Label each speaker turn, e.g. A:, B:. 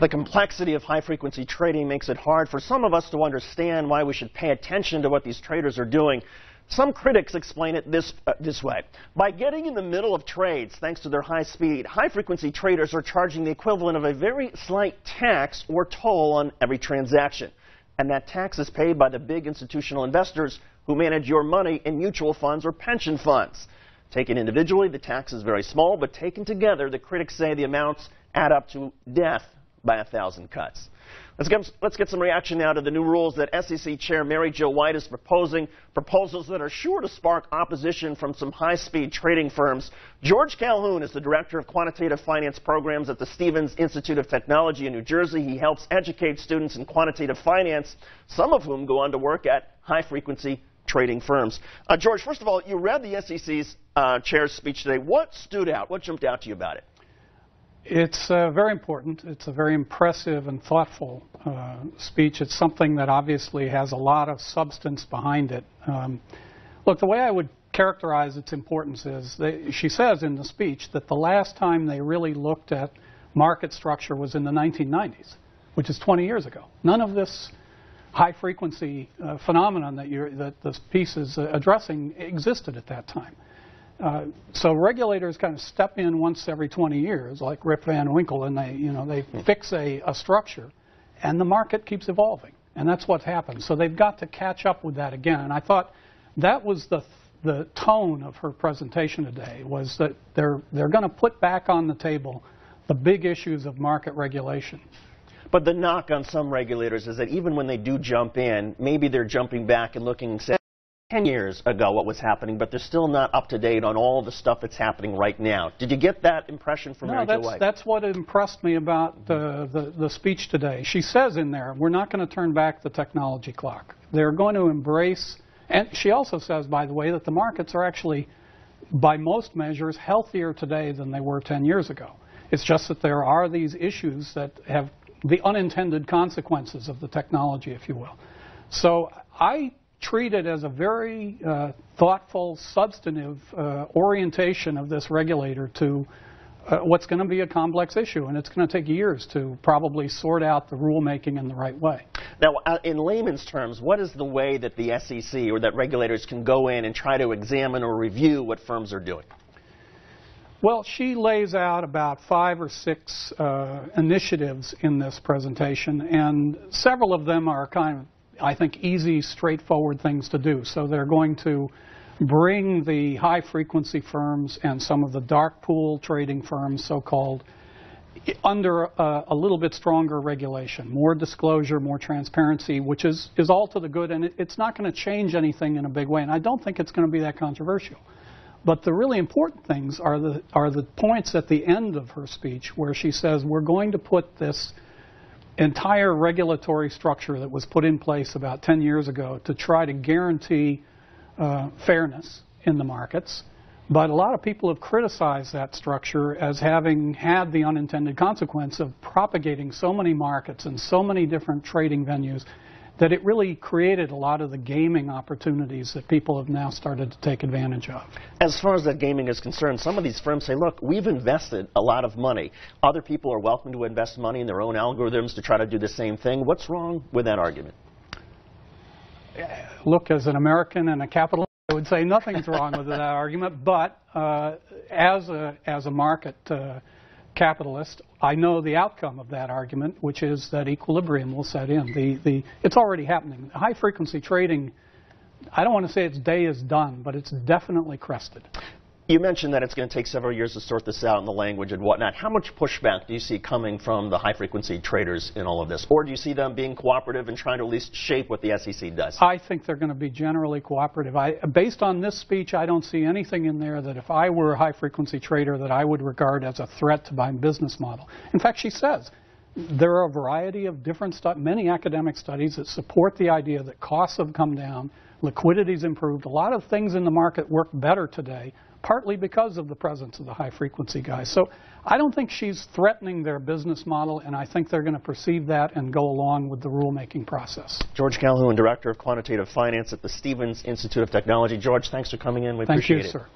A: The complexity of high frequency trading makes it hard for some of us to understand why we should pay attention to what these traders are doing. Some critics explain it this, uh, this way. By getting in the middle of trades, thanks to their high speed, high frequency traders are charging the equivalent of a very slight tax or toll on every transaction. And that tax is paid by the big institutional investors who manage your money in mutual funds or pension funds. Taken individually, the tax is very small, but taken together, the critics say the amounts add up to death by a thousand cuts. Let's get, let's get some reaction now to the new rules that SEC Chair Mary Jo White is proposing, proposals that are sure to spark opposition from some high-speed trading firms. George Calhoun is the Director of Quantitative Finance Programs at the Stevens Institute of Technology in New Jersey. He helps educate students in quantitative finance, some of whom go on to work at high-frequency trading firms. Uh, George, first of all, you read the SEC's uh, chair's speech today. What stood out? What jumped out to you about it?
B: It's uh, very important. It's a very impressive and thoughtful uh, speech. It's something that obviously has a lot of substance behind it. Um, look, the way I would characterize its importance is they, she says in the speech that the last time they really looked at market structure was in the 1990s, which is 20 years ago. None of this high frequency uh, phenomenon that, that this piece is uh, addressing existed at that time. Uh, so regulators kind of step in once every 20 years, like Rip Van Winkle, and they, you know, they fix a, a structure, and the market keeps evolving, and that's what's happened. So they've got to catch up with that again. And I thought that was the the tone of her presentation today was that they're they're going to put back on the table the big issues of market regulation.
A: But the knock on some regulators is that even when they do jump in, maybe they're jumping back and looking 10 years ago what was happening, but they're still not up to date on all the stuff that's happening right now. Did you get that impression from
B: no,
A: Mary
B: that's,
A: White?
B: that's what impressed me about the, the, the speech today. She says in there, we're not going to turn back the technology clock. They're going to embrace, and she also says, by the way, that the markets are actually, by most measures, healthier today than they were 10 years ago. It's just that there are these issues that have the unintended consequences of the technology, if you will. So I treat it as a very uh, thoughtful, substantive uh, orientation of this regulator to uh, what's going to be a complex issue, and it's going to take years to probably sort out the rulemaking in the right way.
A: Now, uh, in layman's terms, what is the way that the SEC or that regulators can go in and try to examine or review what firms are doing?
B: Well, she lays out about five or six uh, initiatives in this presentation, and several of them are kind of I think, easy, straightforward things to do. So they're going to bring the high frequency firms and some of the dark pool trading firms, so called, under a, a, little bit stronger regulation, more disclosure, more transparency, which is, is all to the good, and it, it's not going to change anything in a big way, and I don't think it's going to be that controversial. But the really important things are the, are the points at the end of her speech where she says, we're going to put this entire regulatory structure that was put in place about 10 years ago to try to guarantee uh, fairness in the markets. But a lot of people have criticized that structure as having had the unintended consequence of propagating so many markets and so many different trading venues that it really created a lot of the gaming opportunities that people have now started to take advantage of.
A: As far as that gaming is concerned, some of these firms say, look, we've invested a lot of money. Other people are welcome to invest money in their own algorithms to try to do the same thing. What's wrong with that argument?
B: Look, as an American and a capitalist, I would say nothing's wrong with that argument, but uh, as, a, as a market uh, capitalist, I know the outcome of that argument, which is that equilibrium will set in. The, the, it's already happening. High frequency trading, I don't want to say its day is done, but it's definitely crested.
A: You mentioned that it's going to take several years to sort this out in the language and whatnot. How much pushback do you see coming from the high frequency traders in all of this? Or do you see them being cooperative and trying to at least shape what the SEC does?
B: I think they're going to be generally cooperative. I, based on this speech, I don't see anything in there that if I were a high frequency trader that I would regard as a threat to my business model. In fact, she says there are a variety of different, many academic studies that support the idea that costs have come down, liquidity's improved. A lot of things in the market work better today partly because of the presence of the high frequency guys. So I don't think she's threatening their business model, and I think they're going to perceive that and go along with the rulemaking process.
A: George Calhoun, Director of Quantitative Finance at the Stevens Institute of Technology. George, thanks for coming in. We
B: Thank
A: appreciate
B: you,
A: it.
B: sir.